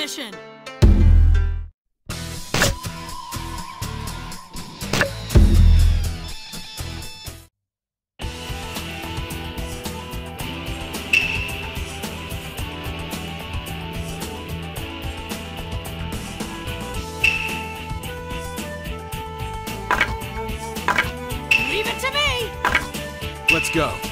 mission! Leave it to me! Let's go.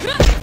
그렇지!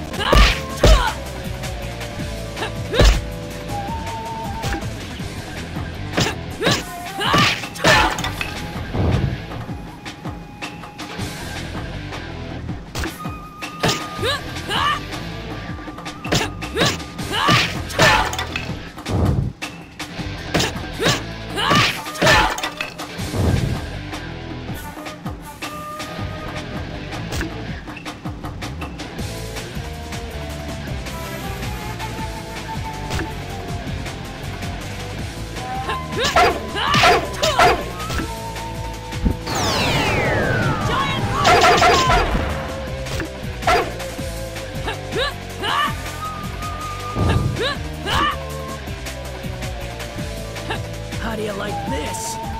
like this.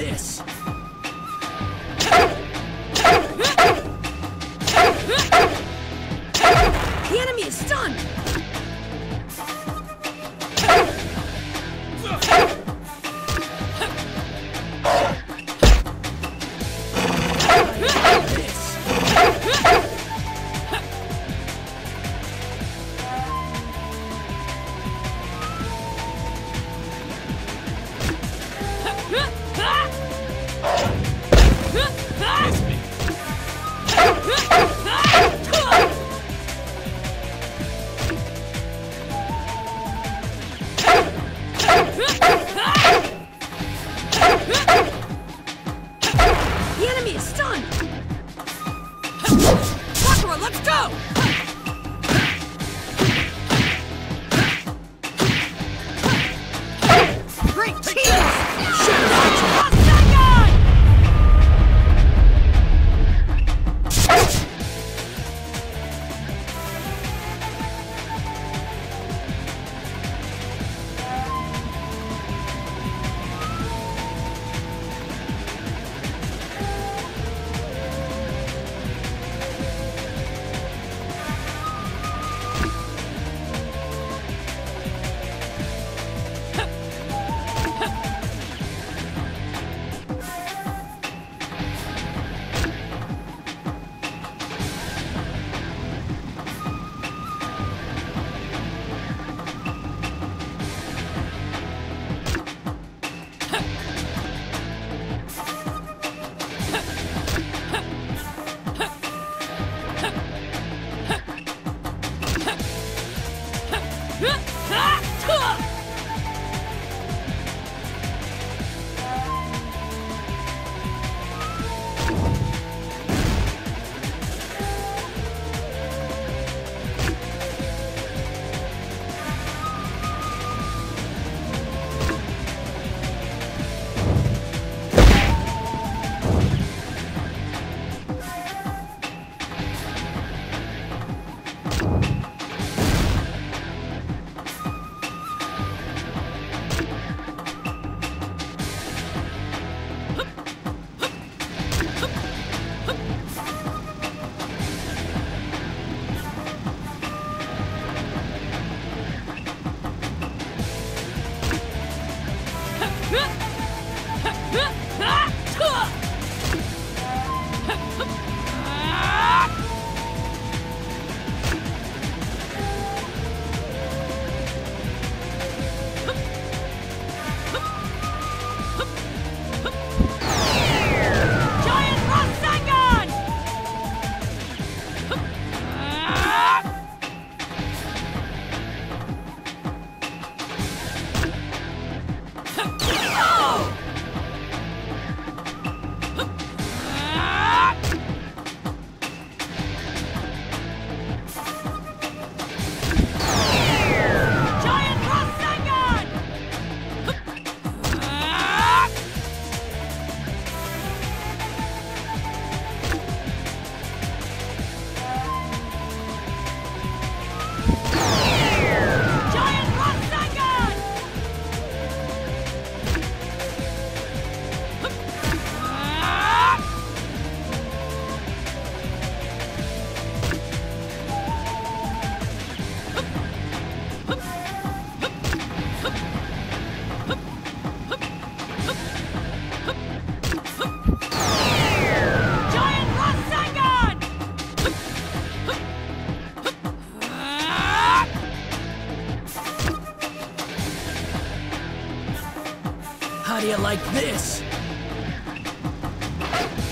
this! Okay.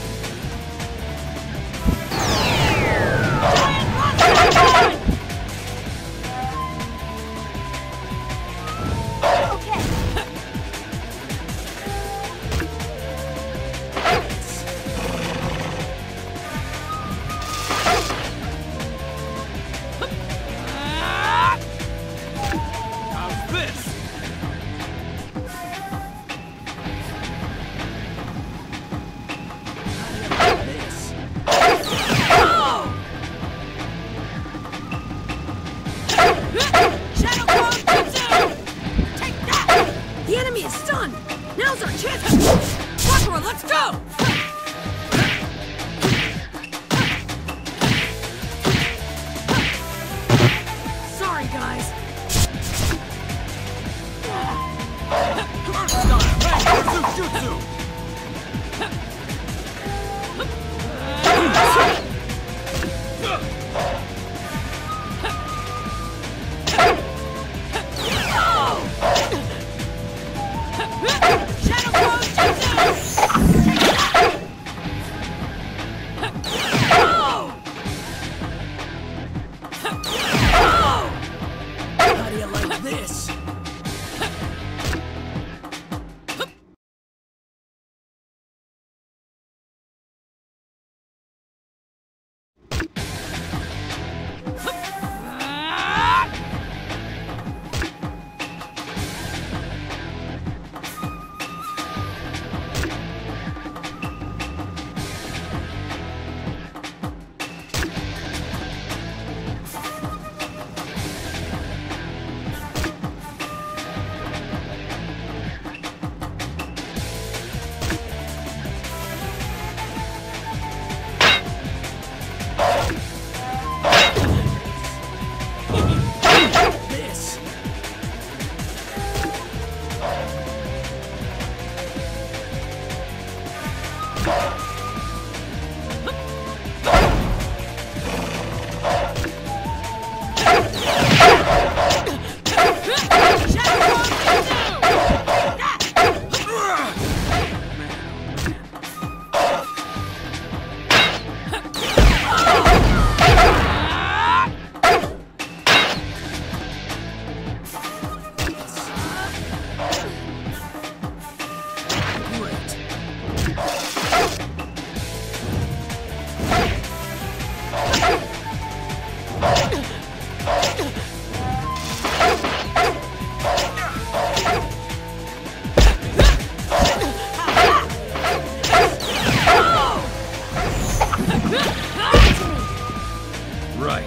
Right.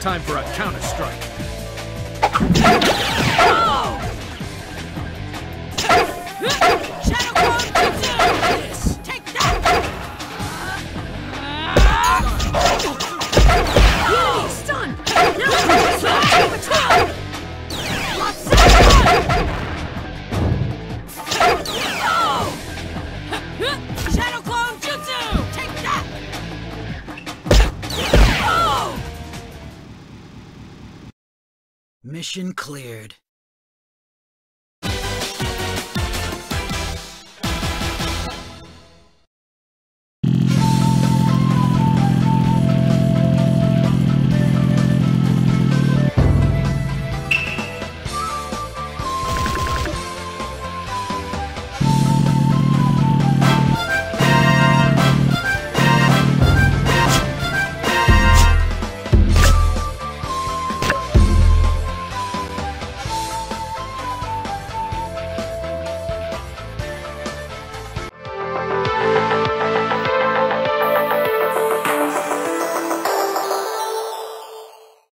Time for a counter-strike. Mission cleared.